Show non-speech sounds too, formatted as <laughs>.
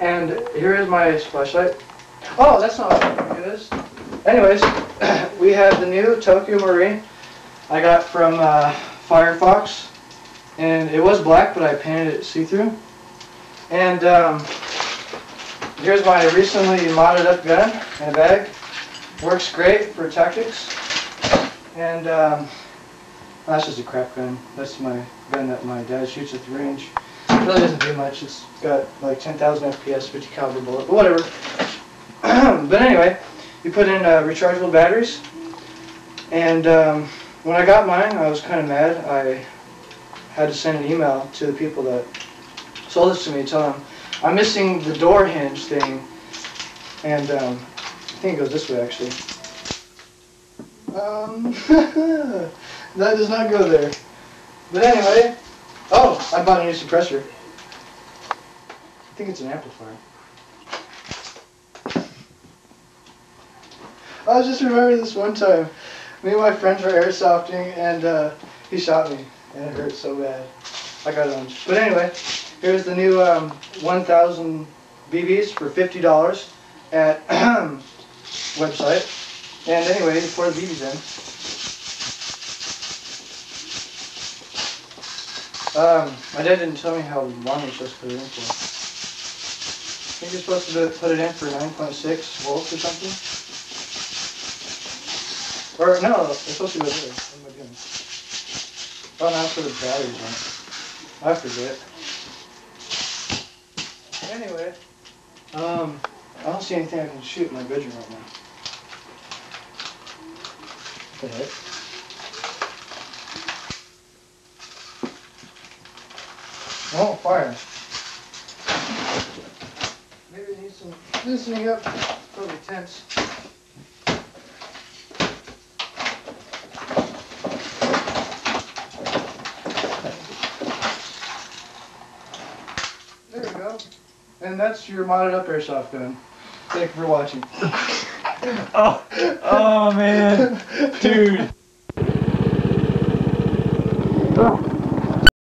And here is my flashlight. Oh, that's not what it is. Anyways, <clears throat> we have the new Tokyo Marui I got from uh, Firefox. And it was black, but I painted it see-through. And um, here's my recently modded up gun in a bag. Works great for tactics. And um, that's just a crap gun. That's my gun that my dad shoots at the range. It really doesn't do much. It's got like 10,000 FPS, 50 caliber bullet, but whatever. <clears throat> but anyway, you put in uh, rechargeable batteries. And um, when I got mine, I was kind of mad. I had to send an email to the people that sold this to me, tell them I'm missing the door hinge thing, and um, I think it goes this way actually. Um, <laughs> that does not go there. But anyway, oh, I bought a new suppressor. I think it's an amplifier. I was just remembering this one time. Me and my friends were airsofting, and uh, he shot me, and it hurt so bad. I got on. But anyway, here's the new um, 1,000 BBs for $50 at <clears throat> website. And anyway, pour the BBs in. Um, my dad didn't tell me how long you're supposed to put it in for. I think you're supposed to put it in for 9.6 volts or something. Or no, it's supposed to go there. What am I doing? Oh, now for the batteries on. I forget. Anyway, um, I don't see anything I can shoot in my bedroom right now. What the heck? Won't fire. Maybe it needs some loosening up. Probably tense. There we go. And that's your modded up airsoft gun. Thank you for watching. <laughs> Oh, oh man, dude. Oh.